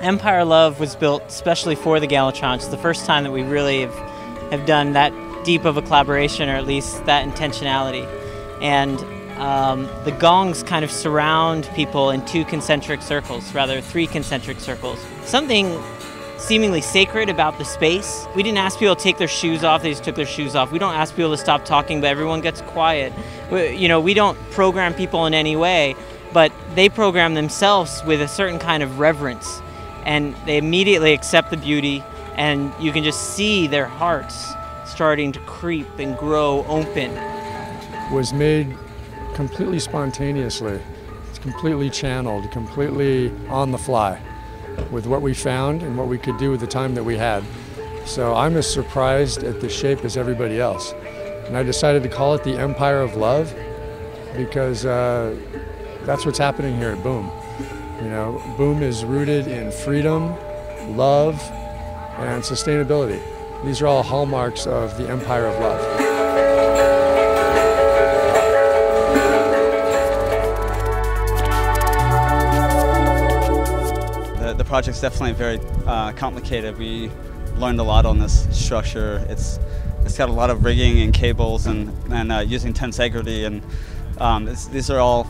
Empire Love was built specially for the Gamelatron. It's the first time that we really have, have done that deep of a collaboration, or at least that intentionality. And um, the gongs kind of surround people in two concentric circles, rather three concentric circles. Something seemingly sacred about the space. We didn't ask people to take their shoes off, they just took their shoes off. We don't ask people to stop talking, but everyone gets quiet. We, you know, we don't program people in any way, but they program themselves with a certain kind of reverence and they immediately accept the beauty and you can just see their hearts starting to creep and grow open. Was made completely spontaneously. It's completely channeled, completely on the fly with what we found and what we could do with the time that we had. So I'm as surprised at the shape as everybody else. And I decided to call it the Empire of Love because uh, that's what's happening here at Boom. You know, Boom is rooted in freedom, love, and sustainability. These are all hallmarks of the Empire of Love. The, the project's definitely very uh, complicated. We learned a lot on this structure. It's it's got a lot of rigging and cables and, and uh, using tensegrity and um, these are all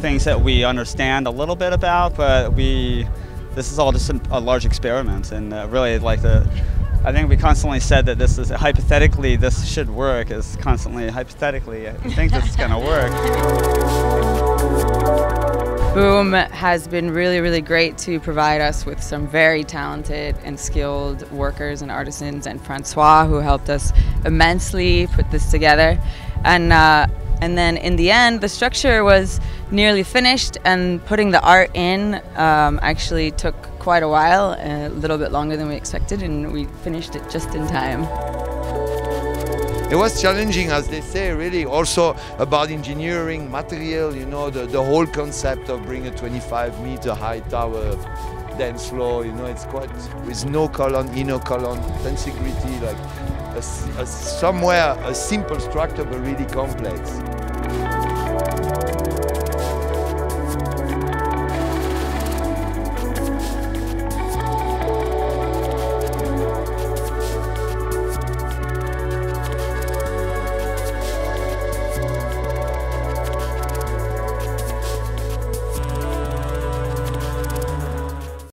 things that we understand a little bit about, but we this is all just a, large experiment, and uh, really like the. I think we constantly said that this is hypothetically this should work. Is constantly hypothetically I think this is going to work. Boom has been really, really great to provide us with some very talented and skilled workers and artisans, and Francois, who helped us immensely put this together. And uh, and then in the end, the structure was nearly finished, and putting the art in um, actually took quite a while, a little bit longer than we expected, and we finished it just in time. It was challenging, as they say, really also about engineering, material, you know, the, the whole concept of bringing a 25 meter high tower dance floor, you know, it's quite, with no column, inner column, tensegrity, like a, a, somewhere a simple structure but really complex.